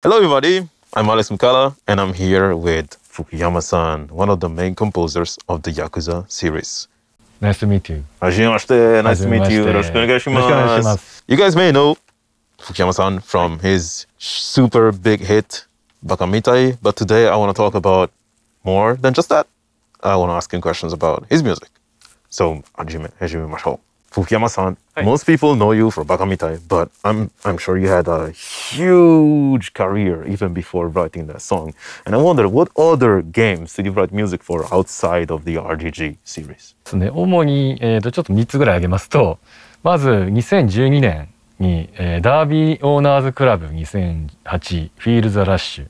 Hello, everybody. I'm Alex Mukala, and I'm here with Fukuyama-san, one of the main composers of the Yakuza series. Nice to meet you. はじめまして。Nice to meet you. よろはじめましてしくお願いします。よろしくお願いします You guys may know Fukuyama-san from his super big hit Bakamitai, but today I want to talk about more than just that. I want to ask him questions about his music. So, はじめ、始めましょう。Fukuyama-san, はい most people know you for Bakamitai, but I'm I'm sure you had a huge career even before writing that song. And I wonder what other games did you write music for outside of the RGG series? ですね、主に、えー、とちょっと3つぐらい挙げますとまず2012年に、えーダービーオーナーズクラブ2008フィールザラッシュ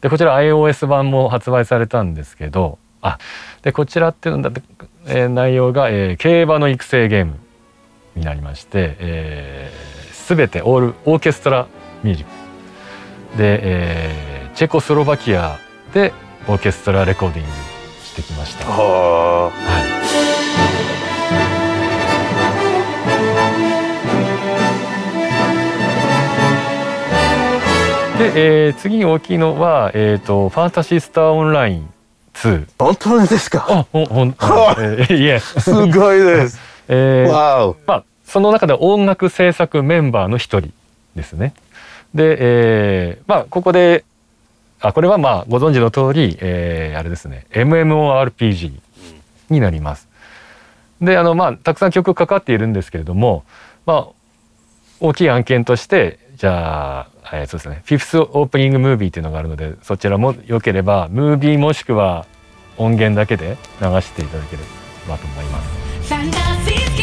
でこちら iOS 版も発売されたんですけどあでこちらっていうのだって、えー内容が、えー競馬の育成ゲームになりまして、えー、全てオールオーケストラミュージック。で、えーチェコスロバキアでオーケストラレコーディングしてきました。ははい。で、えー次に大きいのは、えーと「ファンタシースターオンライン2」本当ですか？あほんほん、えーいえ、すごいです。えーわお。まあその中で音楽制作メンバーの一人ですね。で、えーまあここであこれはまあご存知の通り、えーあれですね MMORPG になります。であのまあたくさん曲かかっているんですけれども、まあ大きい案件としてじゃあ、えーそうですねフィフスオープニングムービーっていうのがあるのでそちらも良ければムービーもしくは音源だけで流していただければと思います。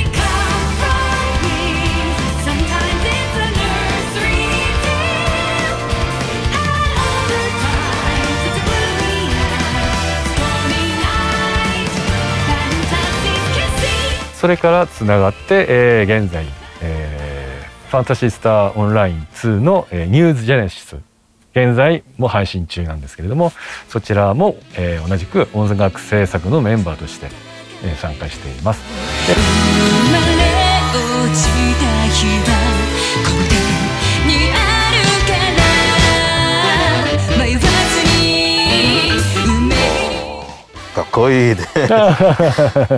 それからつながって、えー現在、えーファンタシースターオンライン2の、えーニューズジェネシス現在も配信中なんですけれどもそちらも、えー同じく音楽制作のメンバーとして、えー参加しています。かっこいいね。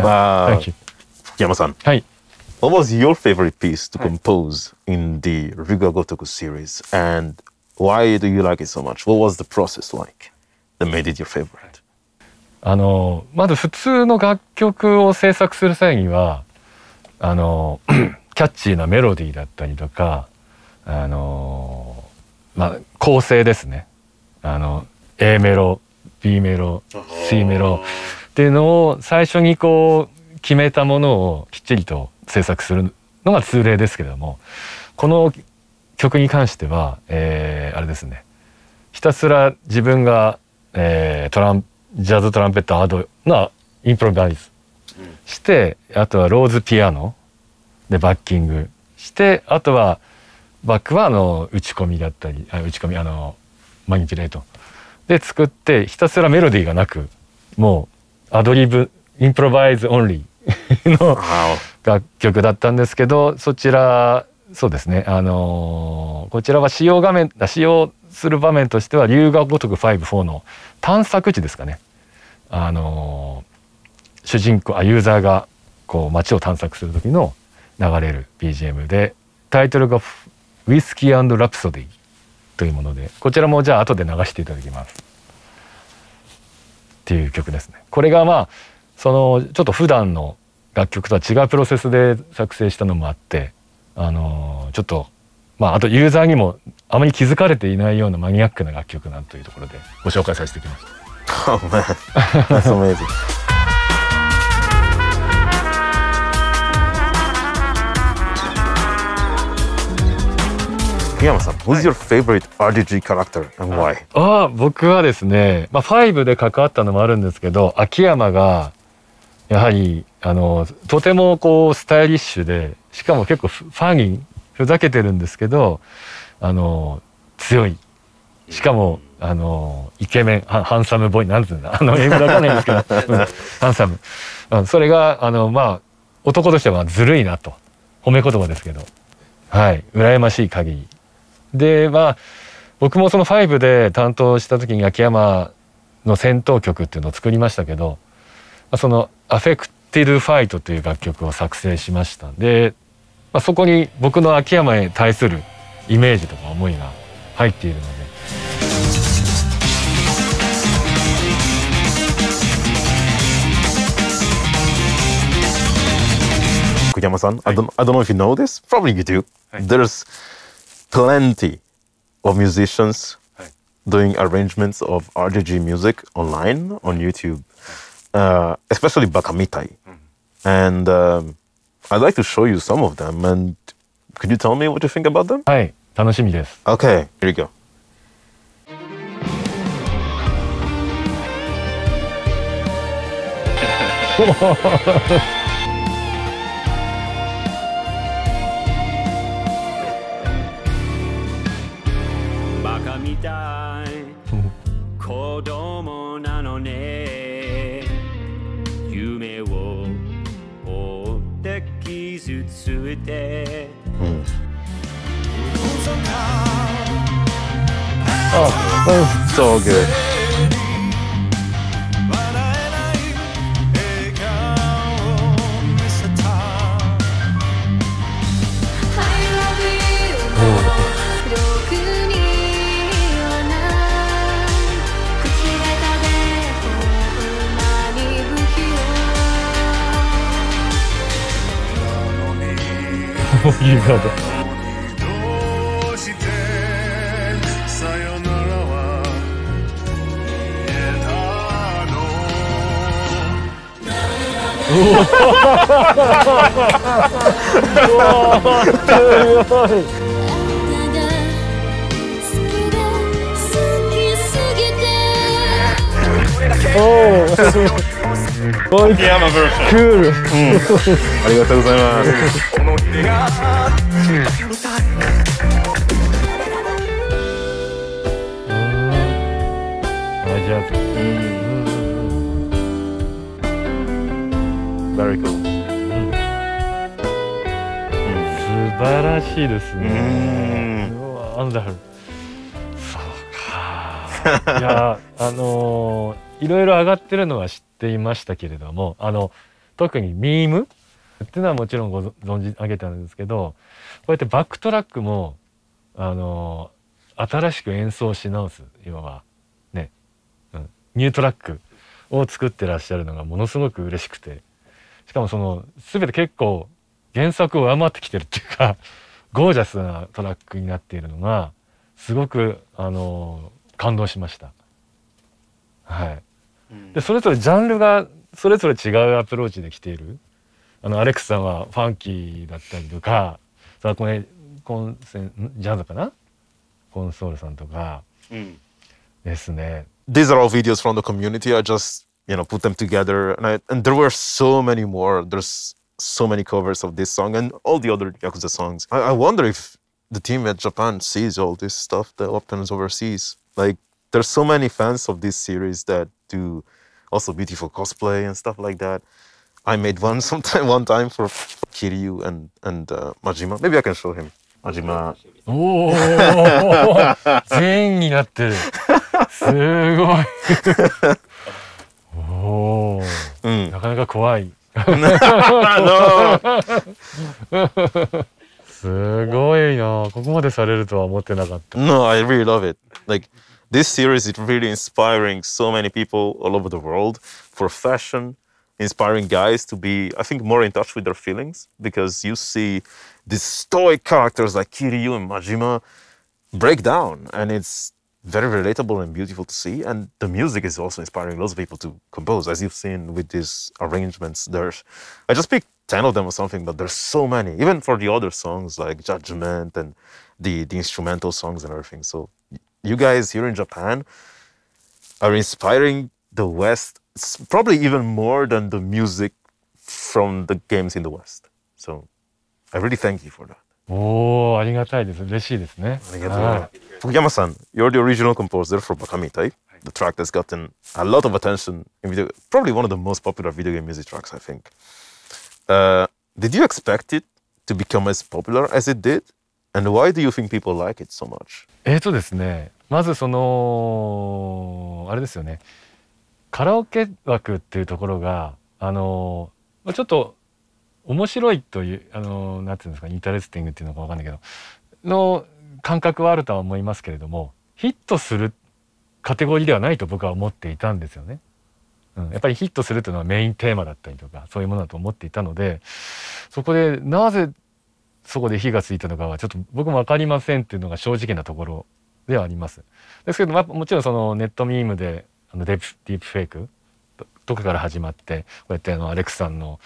わ あはい What was your favorite piece to compose in the Ryuga Gotoku series and why do you like it so much? What was the process like that made it your favorite? あのまず普通の楽曲を制作する際にはあのキャッチーなメロディーだったりとかあのまあ構成ですねあの A メロ B メロ C メロっていうのを最初にこう決めたものをきっちりと制作するのが通例ですけれどもこの曲に関しては、えーあれですね。ひたすら自分が、えートランジャズトランペットアドのインプロバイズして、あとはローズピアノでバッキングしてあとはバックはあの打ち込みだったりあ打ち込みあのマニピュレートで作ってひたすらメロディーがなくもうアドリブ improvise only の.楽曲だったんですけどそちらそうですね。あのーこちらは使用画面あ使用する場面としては龍が如く54の探索地ですかね。あのー主人公あユーザーがこう街を探索する時の流れる BGM でタイトルが「ウイスキーラプソディ」というものでこちらもじゃあ後で流していただきます。っていう曲ですね。これがまあそのちょっと普段の楽曲とは違うプロセスで作成したのもあってあのーちょっとまああとユーザーにもあまり気づかれていないようなマニアックな楽曲なんというところでご紹介させてきました Oh man. That's amazing. Fukuyama-san, who's your favorite RGG character and why? ああ僕はですね、まあ、5で関わったのもあるんですけど秋山がやはりあのとてもこうスタイリッシュでしかも結構ファンにふざけてるんですけどあの強い。しかもあのイケメンハンサムボーイなんつうんだあの英語わかんないんですけど、うんハンサム、うん、それがあのまあ男としてはずるいなと。褒め言葉ですけど。はい羨ましい限り。でまあ僕もその5で担当した時に秋山の戦闘曲っていうのを作りましたけどまあその「アフェクティル・ファイト」という楽曲を作成しましたで、まあ、そこに僕の秋山へ対するイメージとか思いが入っているので。Fukuyama-san, I don't, I don't know if you know this. Probably you do. There's plenty of musicians doing arrangements of RGG music online on YouTube, uh, especially Bakamitai. And um, I'd like to show you some of them. And could you tell me what you think about them? はい楽しみです。 Okay, here you go. バカみたい子供なのね ついて So good. 用いいなとどうしてさよならは言えたのあんたが好きで好きす。ぎておいクールありがとうございます。あジャズ Very cool. 素晴らしいですね。アンダフル。そうか。いやあのーいろいろ上がってるのは知ってていましたけれども、あの特にミームっていうのはもちろんご存じ上げたんですけど、こうやってバックトラックもあの新しく演奏し直す要はね、うん、 new track を作ってらっしゃるのがものすごく嬉しくて。しかもその全て結構原作を上回ってきてるっていうか ゴージャスなトラックになっているのがすごくあの感動しました。はい。でそれぞれジャンルがそれぞれ違うアプローチで来ている。あのアレックスさんはファンキーだったりとか、さあこれコンセンんジャズかな？コンソールさんとかですね。these are all videos from the community. I just you know put them together, and I, and there were so many more. There's so many covers of this song and all the other Yakuza songs. I, I wonder if the team at Japan sees all this stuff that happens overseas. Like there's so many fans of this series that do also beautiful cosplay and stuff like that. I made one sometime one time for Kiryu and and uh, Majima. Maybe I can show him. Majima. おお全員になってるすごいおお、うんなかなか怖い no. すごいなここまでされるとは思ってなかった No, I really love it. Like this series is really inspiring so many people all over the world for fashion, inspiring guys to be, I think, more in touch with their feelings because you see these stoic characters like Kiryu and Majima break down, and it's very relatable and beautiful to see. And the music is also inspiring lots of people to compose, as you've seen with these arrangements. There's, I just picked ten of them or something, but there's so many. Even for the other songs like Judgment and the the instrumental songs and everything. So you guys here in Japan are inspiring the West, s- probably even more than the music from the games in the West. So I really thank you for that. おおありがたいです嬉しいですねはい Fukuyama-san, you're the original composer for Bakamitai, the track that's gotten a lot of attention in video, probably one of the most popular video game music tracks, I think. Uh, did you expect it to become as popular as it did? And why do you think people like it so much? えーとですねまずそのあれですよねカラオケ枠っていうところがあのまあちょっと面白いというあのなんていうんですか interesting っていうのかわかんないけどの感覚はあるとは思いますけれどもヒットするカテゴリーではないと僕は思っていたんですよね。うん、やっぱりヒットするというのはメインテーマだったりとかそういうものだと思っていたのでそこでなぜそこで火がついたのかはちょっと僕も分かりませんっていうのが正直なところではあります。ですけど、まあ、もちろんそのネットミームであのディープディープフェイク？ととかから始まってこうやってあのアレクさんの、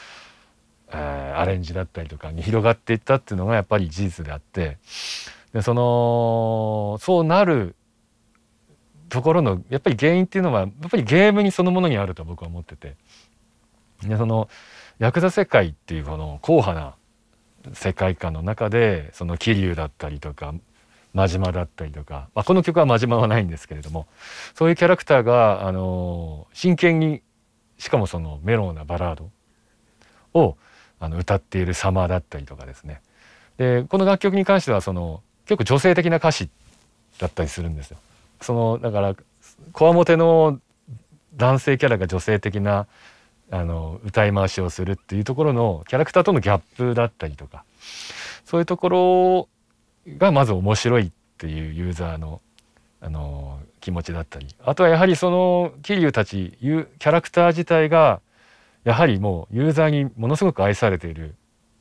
えーアレンジだったりとかに広がっていったっていうのがやっぱり事実であってでそのそうなるところのやっぱり原因っていうのはやっぱりゲームにそのものにあると僕は思っててでそのヤクザ世界っていうこの硬派な世界観の中でその桐生だったりとか真島だったりとか、まあ、この曲は真島はないんですけれどもそういうキャラクターが、あの真剣にしかもそのメロウなバラードをあの歌っている様だったりとかですねでこの楽曲に関してはその結構女性的な歌詞だったりするんですよ。そのだからこわもての男性キャラが女性的なあの歌い回しをするっていうところのキャラクターとのギャップだったりとかそういうところがまず面白いっていうユーザーのあの気持ちだったりあとはやはりその桐生たちキャラクター自体がやはりもうユーザーにものすごく愛されている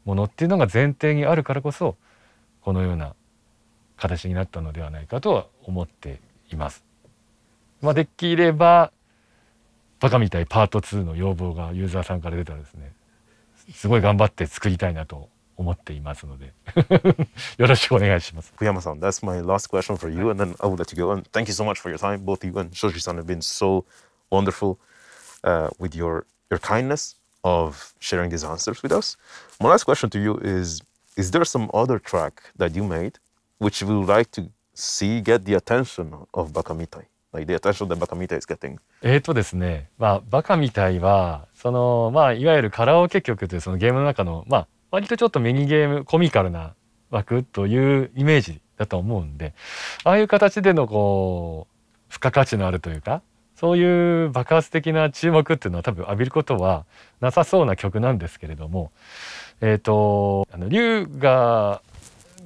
ものっていうのが前提にあるからこそこのような形になったのではないかとは思っています。まあ、できればバカみたいパート2の要望がユーザーさんから出たらですねすごい頑張って作りたいなと思っていますのでよろしくお願いします。福山さん that's my last question for you, and then I will let you go. And thank you so much for your time. Both you and Shoji-san have been so wonderful uh, with your your kindness of sharing these answers with us. My last question to you is: Is there some other track that you made which you would like to see get the attention of Bakamitai, like the attention that Bakamitai is getting? えーとですね、まあ、バカみたいは、その、まあ、いわゆるカラオケ曲というそのゲームの中の、まあ、割とちょっとミニゲーム、コミカルな枠というイメージだと思うんで、ああいう形でのこう、付加価値のあるというか、そういう爆発的な注目っていうのは多分浴びることはなさそうな曲なんですけれども、えっ、と、あの、龍が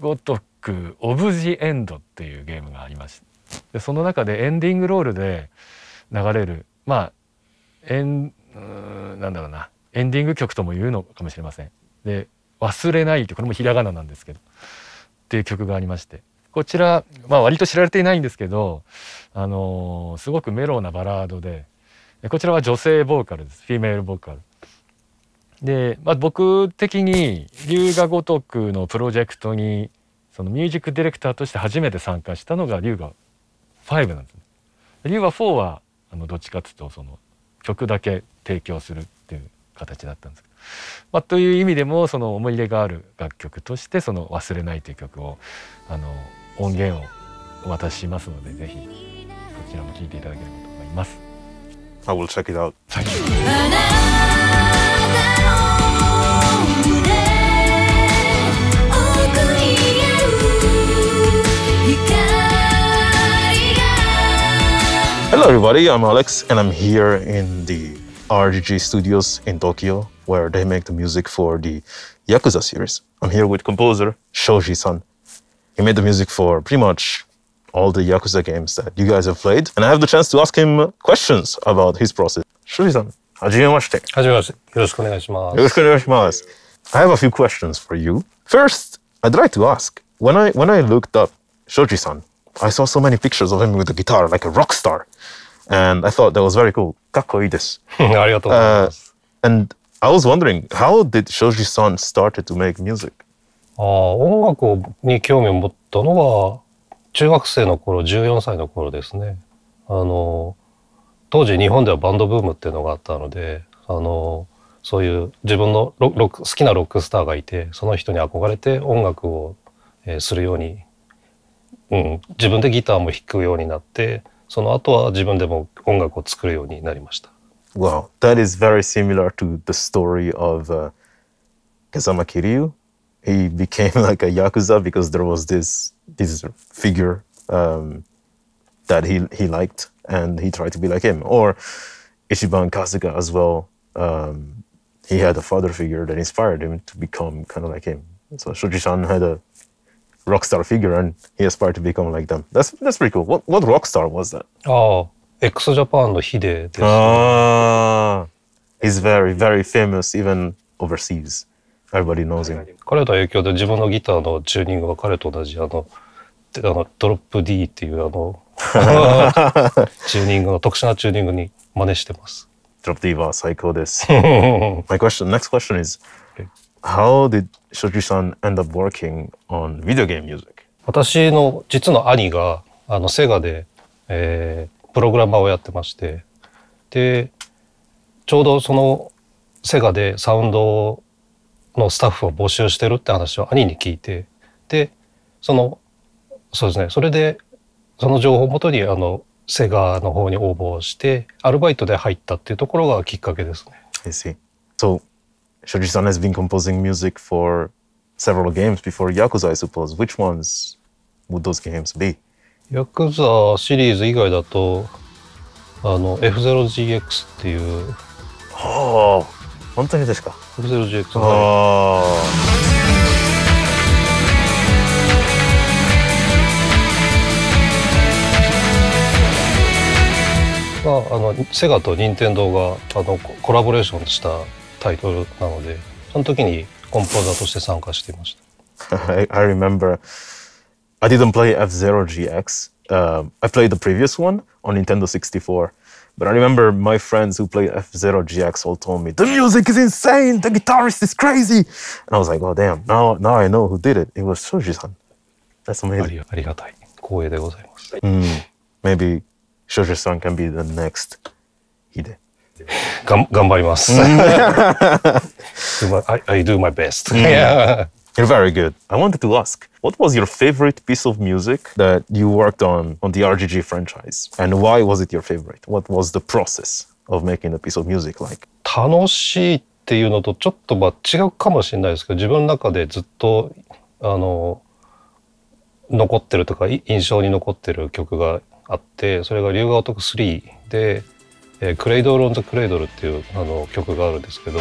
如く、オブ・ジ・エンドっていうゲームがありまして、でその中でエンディングロールで流れるまあエンうーんなんだろうなエンディング曲とも言うのかもしれません。で「忘れない」ってこれもひらがななんですけどっていう曲がありましてこちら、まあ、割と知られていないんですけど、あのーすごくメロウなバラードででこちらは女性ボーカルですフィメールボーカル。で、まあ、僕的に龍が如くのプロジェクトにそのミュージックディレクターとして初めて参加したのが龍が5なんですね。龍が4はあのどっちかっていうとその曲だけ提供するっていう形だったんですけど、まあ、という意味でもその思い入れがある楽曲としてその「忘れない」という曲をあの音源をお渡ししますのでぜひそちらも聴いていただければと思います。I will check it out. Hello everybody, I'm Alex and I'm here in the RGG studios in Tokyo where they make the music for the Yakuza series. I'm here with composer Shoji-san. He made the music for pretty much all the Yakuza games that you guys have played and I have the chance to ask him questions about his process. Shoji-san, hajimemashite. Hajimemashite. Yoroshiku. Yoroshiku. I have a few questions for you. First, I'd like to ask, when I, when I looked up Shoji-san, I saw so many pictures of him with a guitar, like a rock star. And I thought that was very cool. かっこいいです。ありがとうござい Uh, ます。and I was wondering, how did Shoji-san started to make music? ああ音楽をに興味を持ったのは、中学生の頃、14歳の頃ですね。あの、当時日本ではバンドブームっていうのがあったので、あの、そういう自分のロロック好きなロックスターがいて、その人に憧れて音楽を、えーするように、うん、自分でギターも弾くようになって、その後は自分でも音楽を作るようになりました。 Wow, that is very similar to the story of uh, Kazama Kiryu. He became like a yakuza because there was this this figure um, that he he liked, and he tried to be like him. Or Ichiban Kasuga as well. Um, he had a father figure that inspired him to become kind of like him. So Shoji-san had a rock star figure, and he aspired to become like them. That's that's pretty cool. What what rock star was that? ああ x ジャパンのヒデです、Ah, he's very very famous even overseas. Everybody knows him. 彼の影響で自分のギターのチューニングが彼と同じあのであのドロップ D っていうあのチューニングの特殊なチューニングに真似してます。Drop Diva, Psycho this. My question, next question is, how did Shoji-san end up working on video game music? 私の実の兄があのセガで、えープログラマーをやってましてでちょうどそのセガでサウンドのスタッフを募集してるって話を兄に聞いてでそのそうですねそれでその情報をもとにあのセガの方に応募してアルバイトで入ったっていうところがきっかけですね。I see. So, Shoji-san has been composing music for several games before Yakuza, I suppose. Which ones would those games be? ヤクザシリーズ以外だとあの F0GX っていう Oh, 本当にですか F0GX は Oh. まあ、あのセガと任天堂があのココラボレーションしたタイトルなのでその時にコンポーザーとして参加していました I, I remember I didn't play F Zero GX. Um, I played the previous one on Nintendo 64. But I remember my friends who played F Zero GX all told me, the music is insane, the guitarist is crazy. And I was like, oh, damn, now, now I know who did it. It was Shoji san. That's あ amazing. りありがたい光栄でございます Maybe Shoji san can be the next Hide. がん頑張ります I, do my best、Yeah You're very good. I wanted to ask, what was your favorite piece of music that you worked on on the RGG franchise? And why was it your favorite? What was the process of making a piece of music like? 楽しいっていうのとちょっとまあ違うかもしれないですけど自分の中でずっとあの残ってるとかい印象に残ってる曲があってそれが「龍が如く3」で「えークレイドル・オン・ザ・クレイドル」っていうあの曲があるんですけど。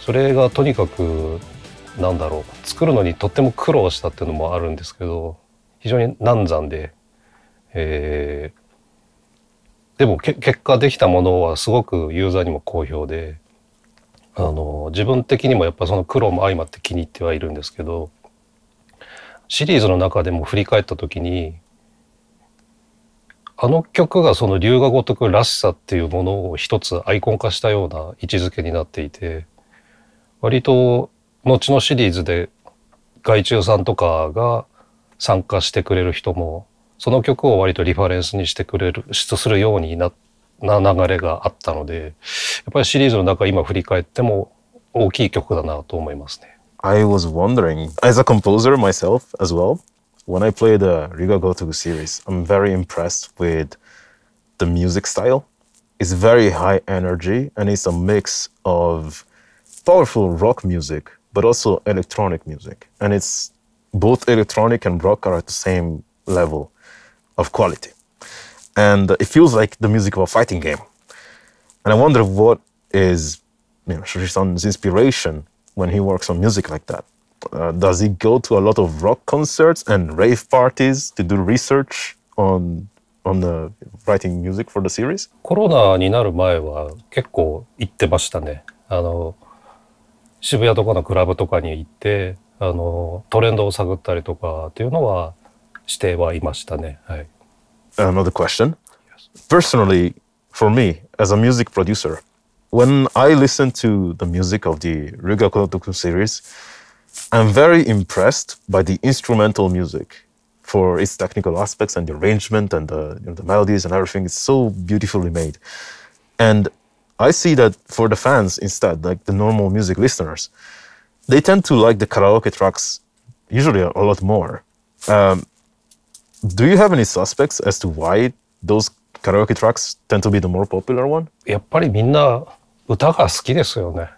それがとにかくなんだろう。作るのにとっても苦労したっていうのもあるんですけど非常に難産で、えーでも結果できたものはすごくユーザーにも好評であの自分的にもやっぱその苦労も相まって気に入ってはいるんですけどシリーズの中でも振り返った時にあの曲がその龍が如くらしさっていうものを一つアイコン化したような位置づけになっていて割と後のシリーズで外注さんとかが参加してくれる人もその曲を割とリファレンスにしてくれるするようになな流れがあったのでやっぱりシリーズの中今振り返っても大きい曲だなと思いますね。I was wondering, as a composer myself as well, when I play the Riga Gotoku series, I'm very impressed with the music style. It's very high energy and it's a mix of powerful rock music, but also electronic music. And it's both electronic and rock are at the same level of quality. And it feels like the music of a fighting game. And I wonder what is you know, Shoji-san's inspiration when he works on music like that. Uh, does he go to a lot of rock concerts and rave parties to do research on on the writing music for the series? コロナになる前は結構行ってましたね。あの渋谷とかのクラブとかに行ってあのトレンドを探ったりとかっていうのは してはいましたね。はい。 Another question. Personally, for me as a music producer, when I listen to the music of the Ryuga Kotoku series, I'm very impressed by the instrumental music for its technical aspects and the arrangement and the, you know, the melodies and everything. It's so beautifully made. And I see that for the fans instead, like the normal music listeners, they tend to like the karaoke tracks usually a, a lot more. Um, do you have any suspects as to why those karaoke tracks tend to be the more popular one? やっぱりみんな歌が好きですよね。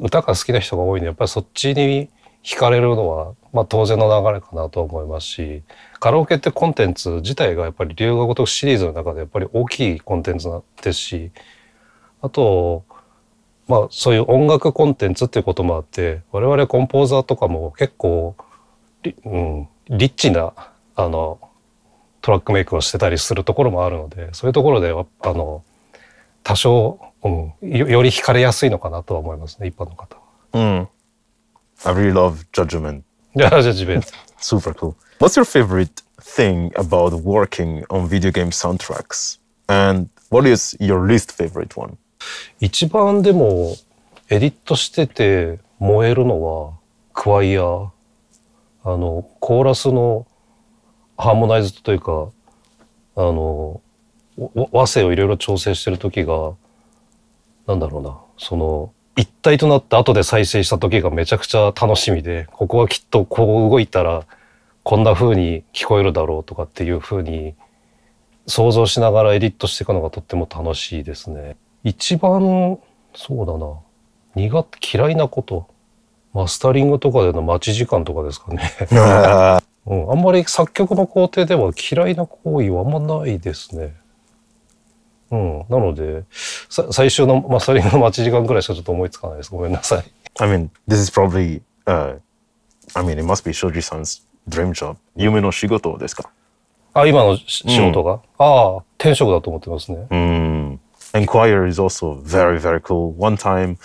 歌が好きな人が多いんでやっぱりそっちに惹かれるのは、まあ、当然の流れかなと思いますしカラオケってコンテンツ自体がやっぱり龍河如くシリーズの中でやっぱり大きいコンテンツですしあとまあそういう音楽コンテンツっていうこともあって我々コンポーザーとかも結構,、うん、リッチなあのトラックメイクをしてたりするところもあるのでそういうところではあの多少、うん、よより惹かれやすいのかなとは思いますね一般の方は。Mm. I really love Judgment. じゃあじゃあ自分 Super cool. What's your favorite thing about working on video game soundtracks? And what is your least favorite one? 一番でもエディットしてて燃えるのはクワイヤーあのコーラスのハーモナイズというかあの和声をいろいろ調整してる時がなんだろうな。その一体となって後で再生した時がめちゃくちゃ楽しみでここはきっとこう動いたらこんな風に聞こえるだろうとかっていう風に想像しながらエディットしていくのがとっても楽しいですね。一番そうだな。苦手嫌いなこと。マスタリングとかでの待ち時間とかですかね、うん、あんまり作曲の工程では嫌いな行為はあんまないですね。うん、なのでさ最終のマスタリングの待ち時間くらいしかちょっと思いつかないですごめんなさい。I mean, this is probably, uh, I mean, it must be Shoji-san's dream job. 夢の仕事ですか?あ今のし仕事が、ああ転職だと思ってますね。Mm. And choir is also very, very cool. One time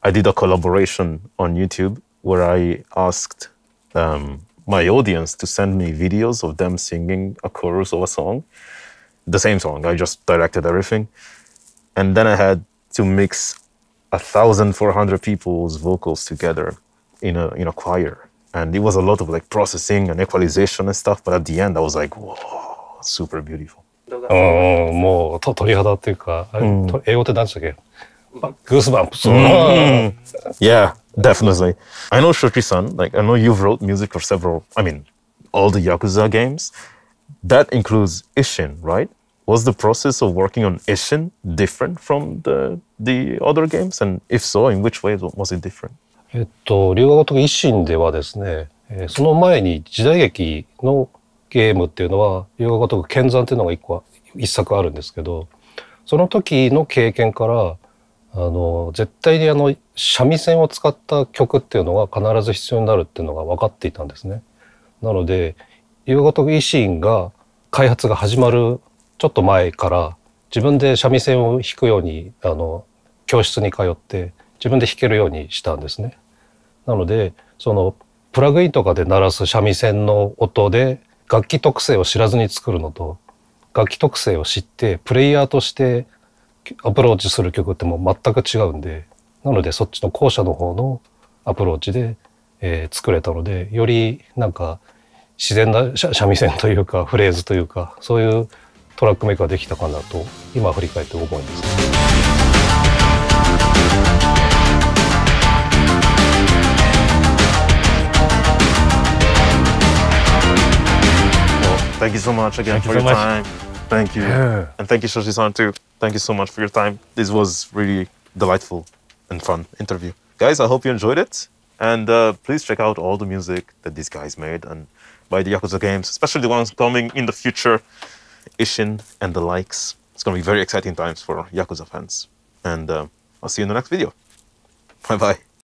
I did a collaboration on YouTube where I asked um, my audience to send me videos of them singing a chorus of a song, the same song. I just directed everything. And then I had to mix a thousand four hundred people's vocals together in a in a choir. And it was a lot of like processing and equalization and stuff. But at the end I was like, whoa, super beautiful. うん、もうと鳥肌っていうか、あれと英語って何でしたっけグースバンプス。 Yeah, definitely. I know Shochi-san, like I know you've wrote music for several, I mean, all the Yakuza games. That includes Ishin, right? Was the process of working on Ishin different from the the other games? And if so, in which way was it different? えっと、龍河如く維新ではですね、えーその前に時代劇のゲームっていうのは、龍河如く剣山っていうのが一個、一作あるんですけど、その時の経験から、 あの、絶対にあの、三味線を使った曲っていうのが必ず必要になるっていうのが分かっていたんですね。なので、龍河如く維新が開発が始まるちょっと前から、自分で三味線を弾くように、あの、教室に通って、自分で弾けるようにしたんですね。なのでそのプラグインとかで鳴らす三味線の音で楽器特性を知らずに作るのと楽器特性を知ってプレイヤーとしてアプローチする曲ってもう全く違うんでなのでそっちの後者の方のアプローチで、えー作れたのでよりなんか自然な三三味線というかフレーズというかそういうトラックメイクができたかなと今振り返って思います。Thank you so much again Thank you for so your much. time. Thank you. Yeah. And thank you, Shoshi-san, too. Thank you so much for your time. This was really delightful and fun interview. Guys, I hope you enjoyed it. And uh, please check out all the music that these guys made and buy the Yakuza games, especially the ones coming in the future, Ishin and the likes. It's going to be very exciting times for Yakuza fans. And uh, I'll see you in the next video. Bye bye.